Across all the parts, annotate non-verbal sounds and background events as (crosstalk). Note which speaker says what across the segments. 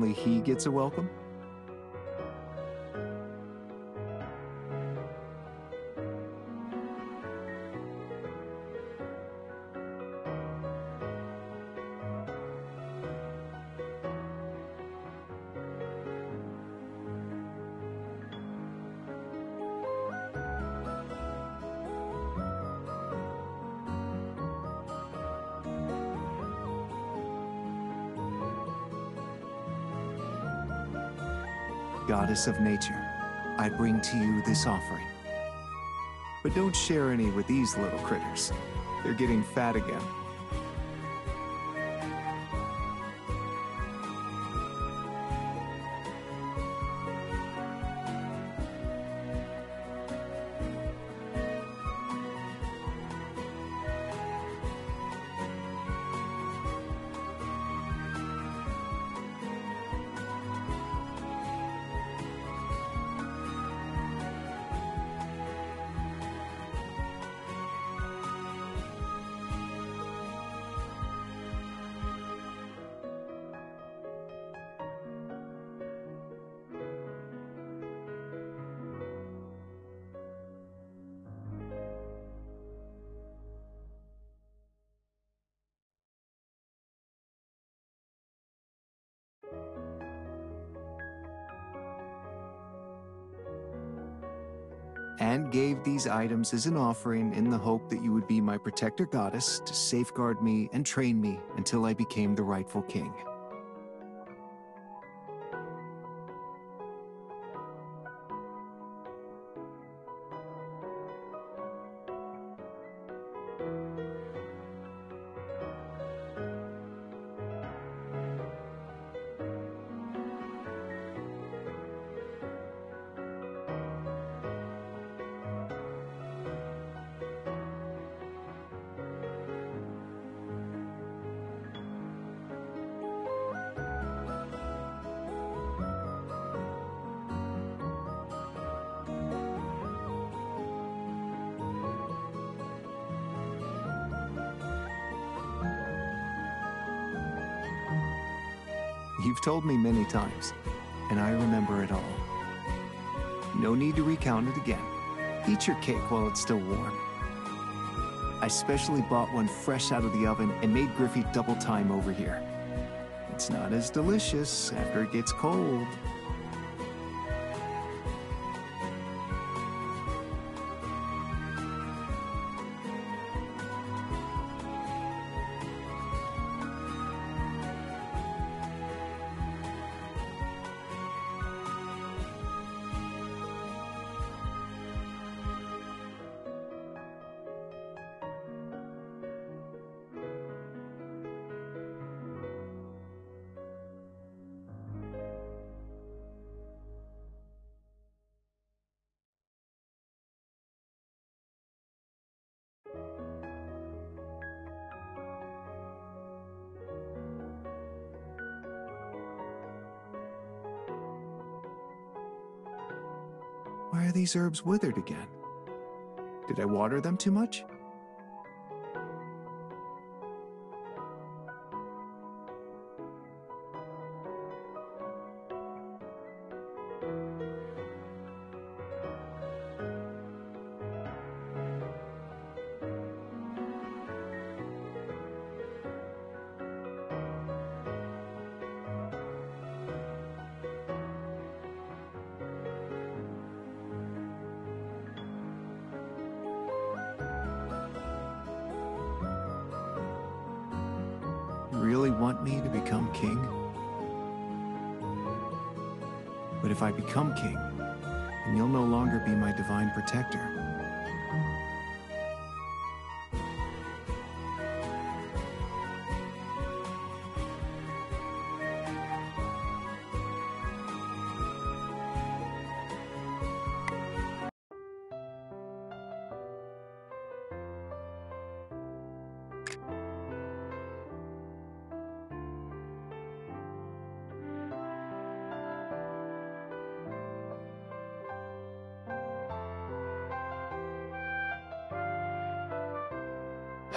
Speaker 1: only he gets a welcome? Goddess of nature, I bring to you this offering. But don't share any with these little critters. They're getting fat again. And gave these items as an offering in the hope that you would be my protector goddess to safeguard me and train me until I became the rightful king. You've told me many times, and I remember it all. No need to recount it again. Eat your cake while it's still warm. I specially bought one fresh out of the oven and made Griffey double time over here. It's not as delicious after it gets cold. These herbs withered again? Did I water them too much?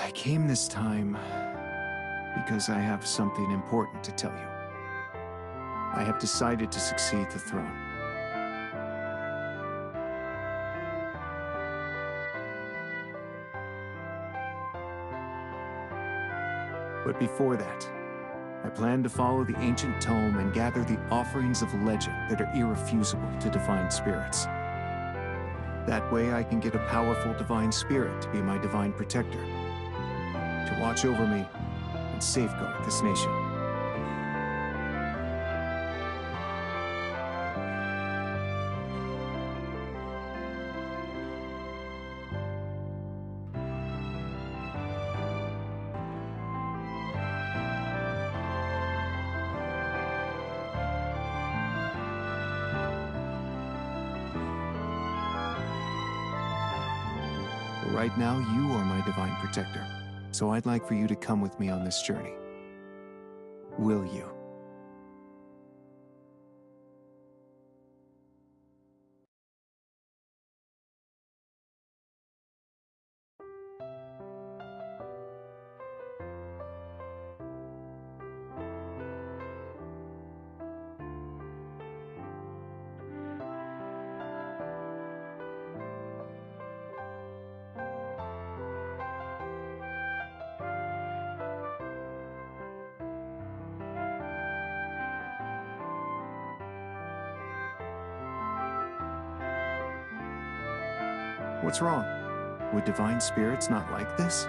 Speaker 1: I came this time because I have something important to tell you. I have decided to succeed the throne. But before that, I plan to follow the ancient tome and gather the offerings of legend that are irrefusable to divine spirits. That way I can get a powerful divine spirit to be my divine protector, to watch over me and safeguard this nation. Right now, you are my divine protector, so I'd like for you to come with me on this journey. Will you? What's wrong? Would divine spirits not like this?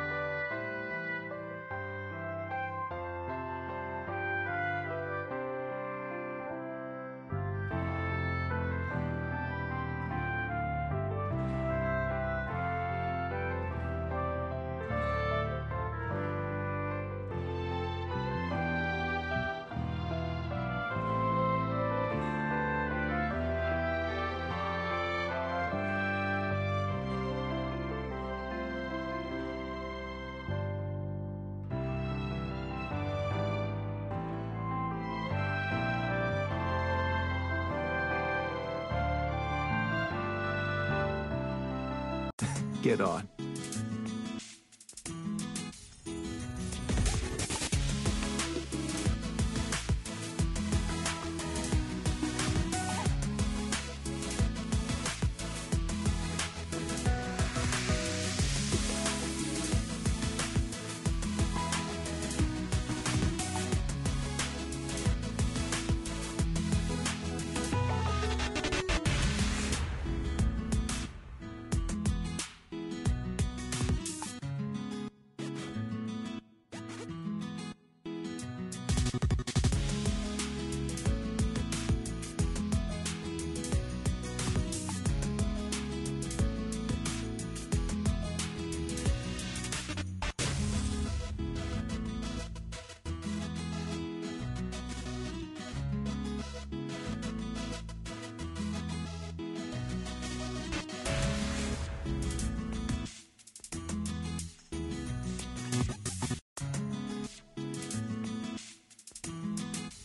Speaker 1: Get on.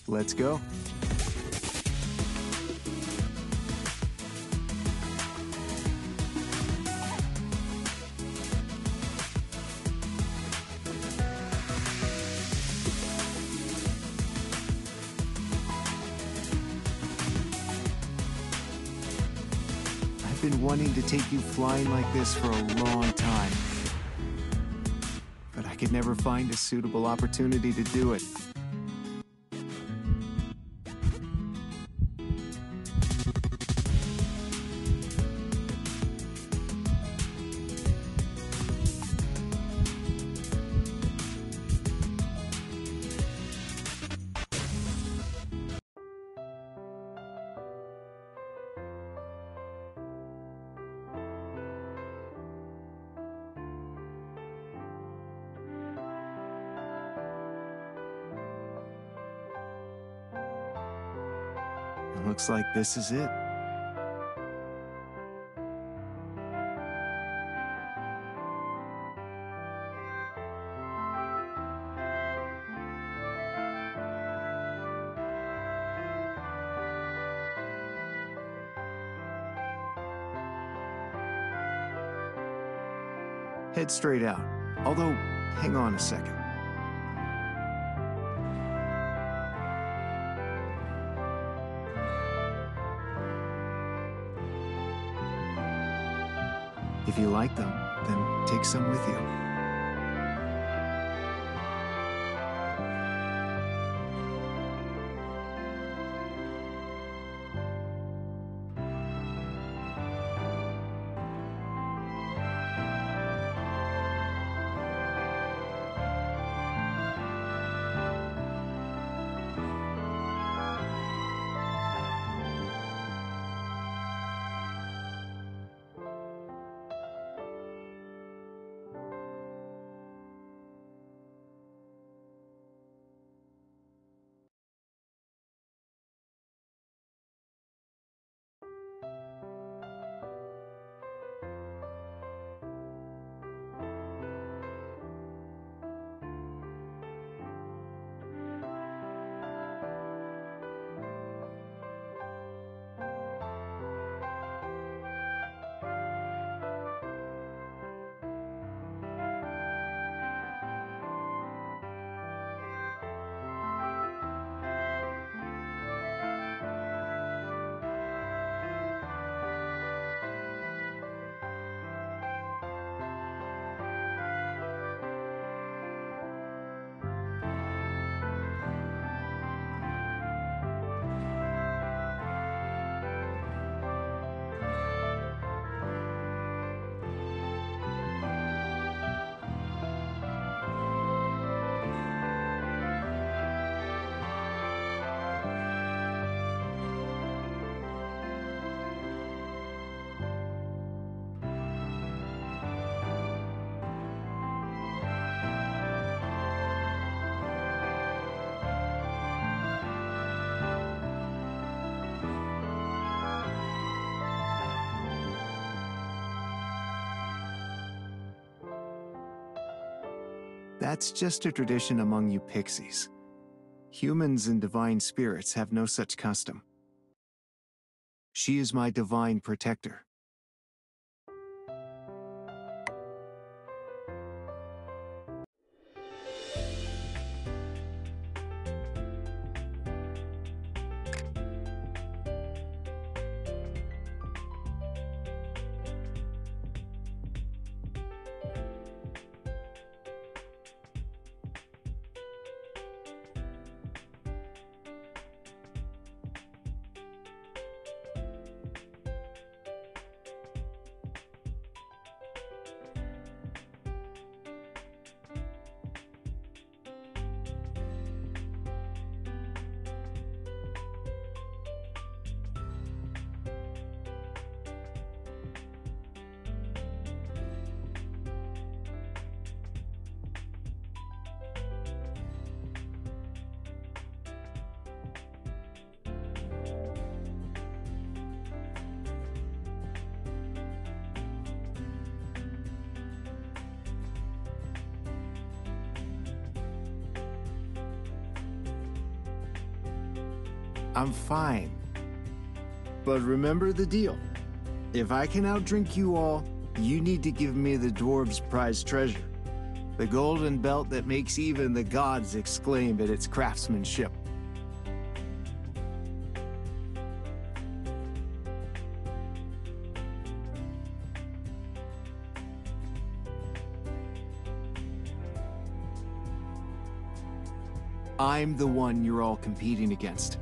Speaker 1: Let's go. I've been wanting to take you flying like this for a long time. But I could never find a suitable opportunity to do it. Like this is it. Head straight out. Although, hang on a second. If you like them, then take some with you. That's just a tradition among you pixies. Humans and divine spirits have no such custom. She is my divine protector. I'm fine. But remember the deal. If I can outdrink you all, you need to give me the dwarves' prized treasure. The golden belt that makes even the gods exclaim at its craftsmanship. I'm the one you're all competing against.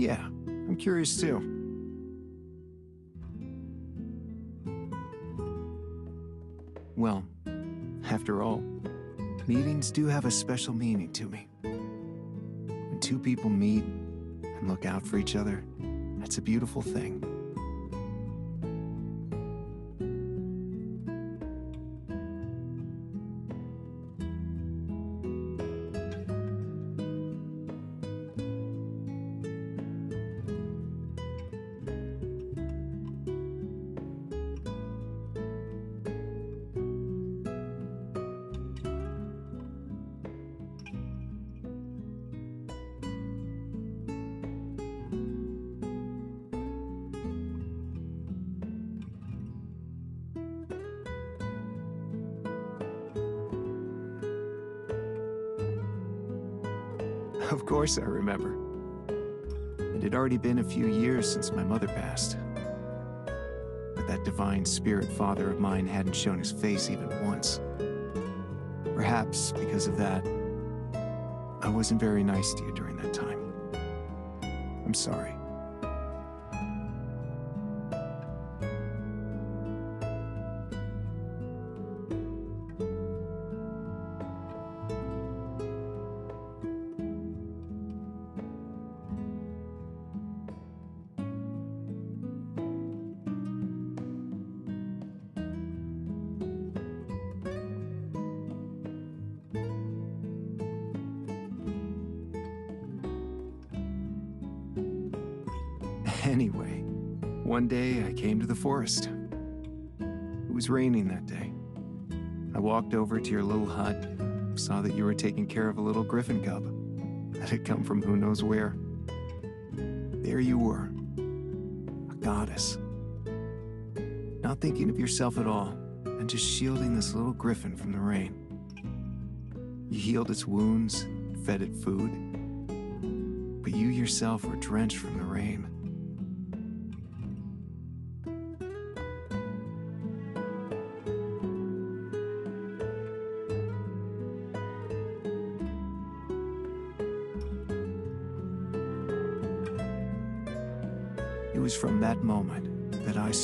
Speaker 1: Yeah, I'm curious too. Well, after all, meetings do have a special meaning to me. When two people meet and look out for each other, that's a beautiful thing. (laughs) Of course I remember. It had already been a few years since my mother passed. But that divine spirit father of mine hadn't shown his face even once. Perhaps because of that, I wasn't very nice to you during that time. I'm sorry. (laughs) Anyway, one day I came to the forest. It was raining that day. I walked over to your little hut, saw that you were taking care of a little griffin cub that had come from who knows where. There you were, a goddess. Not thinking of yourself at all, and just shielding this little griffin from the rain. You healed its wounds, fed it food, but you yourself were drenched from the rain.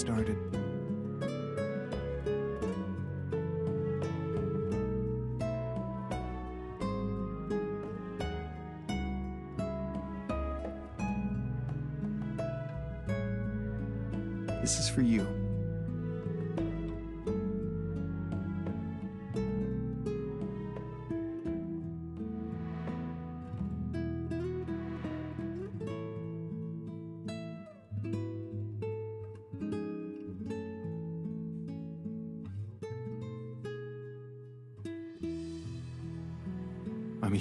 Speaker 1: Started. This is for you.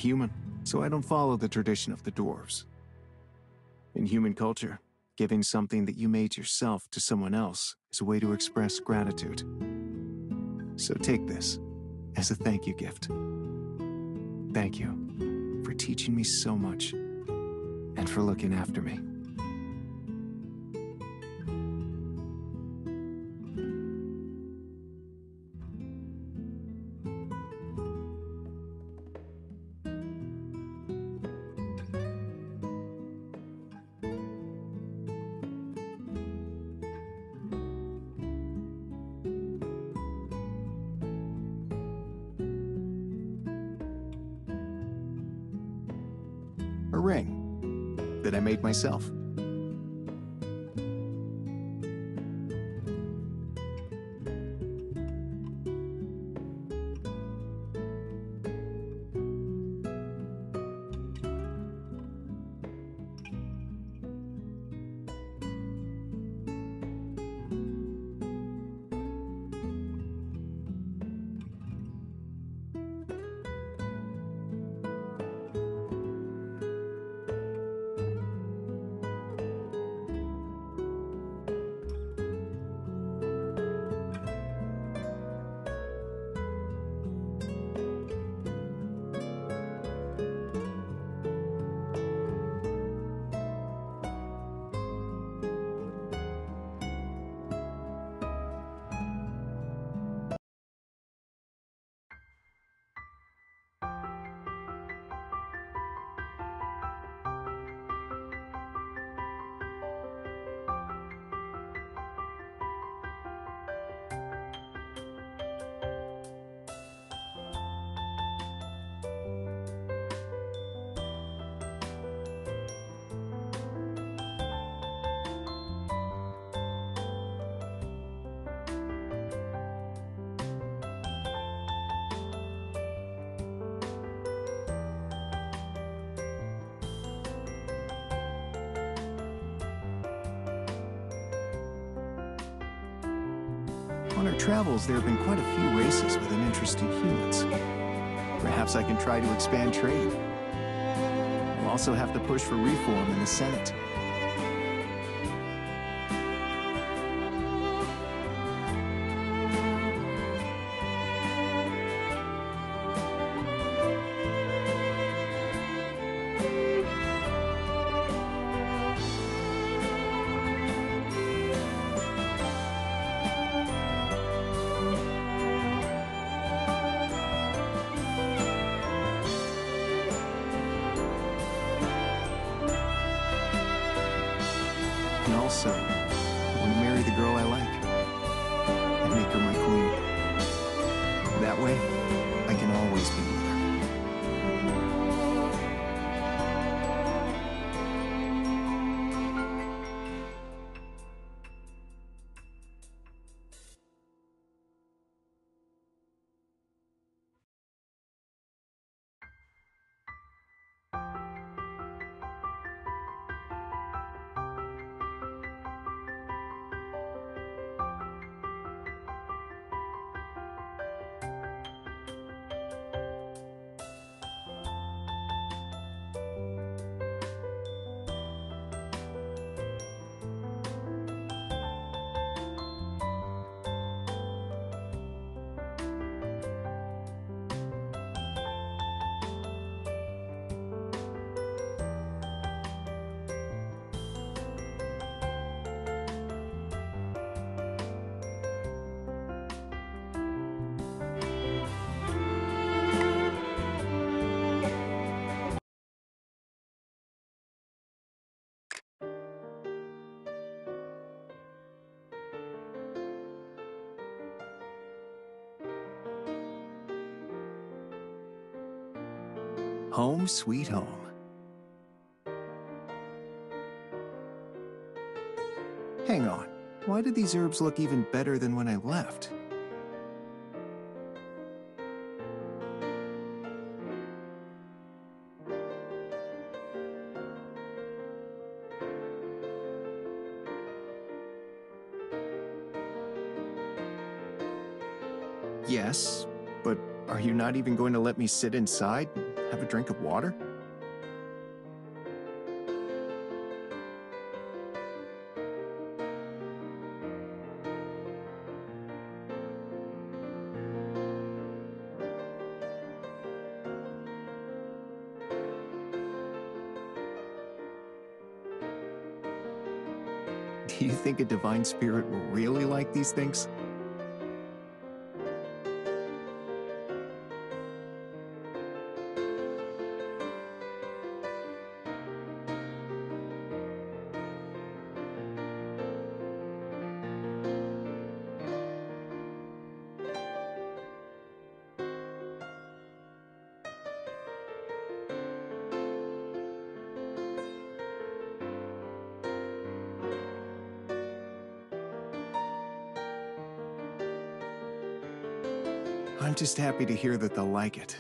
Speaker 1: Human, so I don't follow the tradition of the dwarves. In human culture, giving something that you made yourself to someone else is a way to express gratitude. So take this as a thank you gift. Thank you for teaching me so much and for looking after me. Ring that I made myself. On our travels, there have been quite a few races with an interest in humans. Perhaps I can try to expand trade. I'll also have to push for reform in the Senate. Home sweet home. Hang on. Why do these herbs look even better than when I left? Yes, but are you not even going to let me sit inside have a drink of water? Do you think a divine spirit will really like these things? I'm just happy to hear that they'll like it.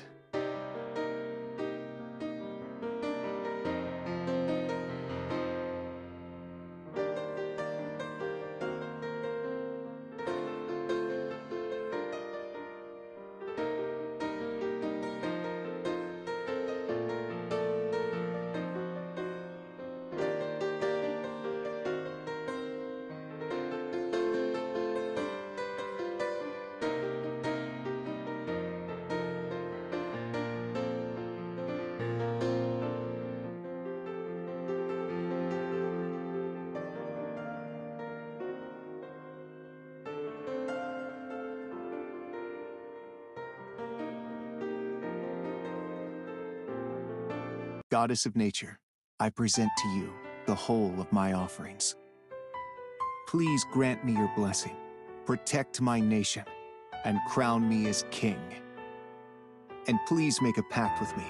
Speaker 1: Goddess of nature, I present to you the whole of my offerings. Please grant me your blessing, protect my nation, and crown me as king. And please make a pact with me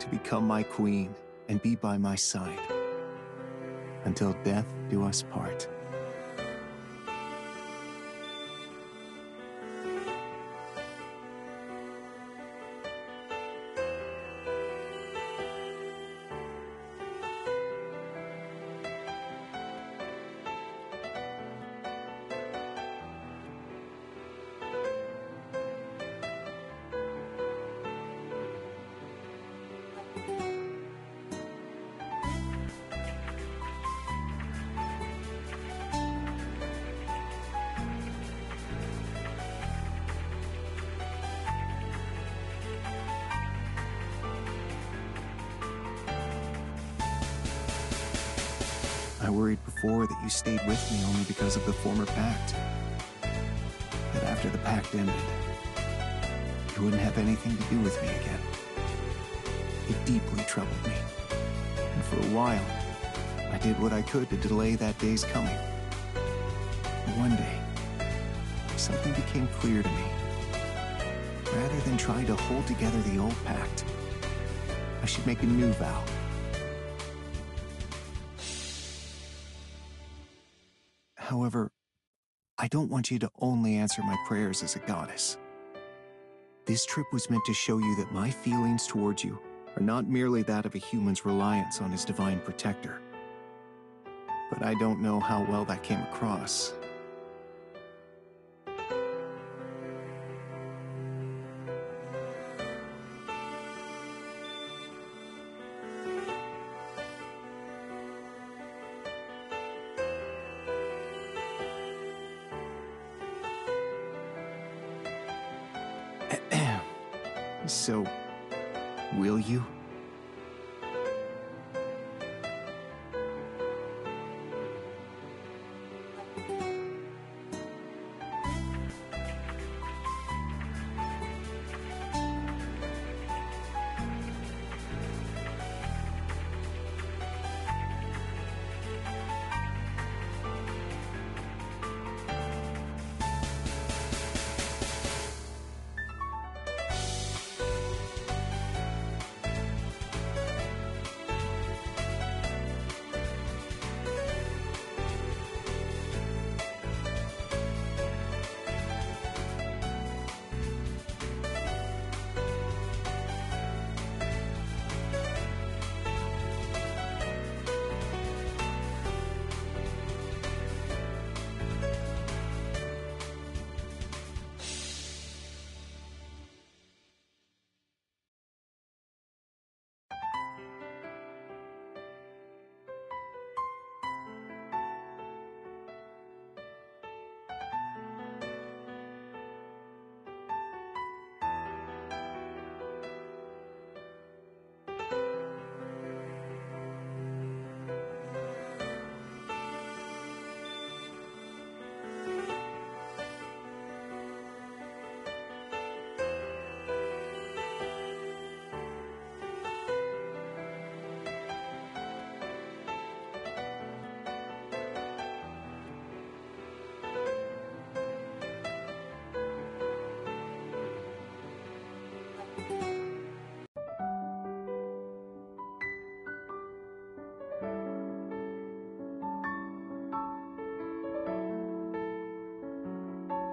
Speaker 1: to become my queen and be by my side. Until death do us part. I worried before that you stayed with me only because of the former pact. That after the pact ended, you wouldn't have anything to do with me again. It deeply troubled me. And for a while, I did what I could to delay that day's coming. But one day, something became clear to me. Rather than trying to hold together the old pact, I should make a new vow. However, I don't want you to only answer my prayers as a goddess. This trip was meant to show you that my feelings towards you are not merely that of a human's reliance on his divine protector. But I don't know how well that came across. So, will you?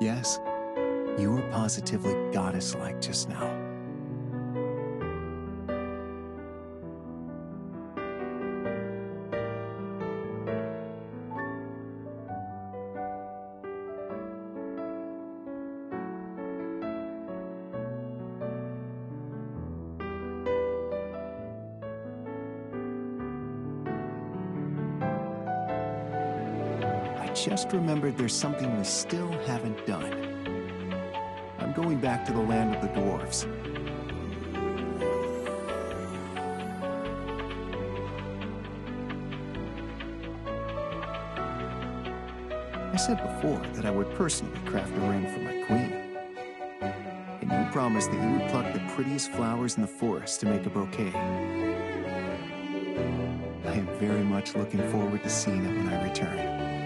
Speaker 1: Yes, you were positively goddess-like just now. Just remembered there's something we still haven't done. I'm going back to the land of the dwarves. I said before that I would personally craft a ring for my queen. And you promised that you would pluck the prettiest flowers in the forest to make a bouquet. I am very much looking forward to seeing it when I return.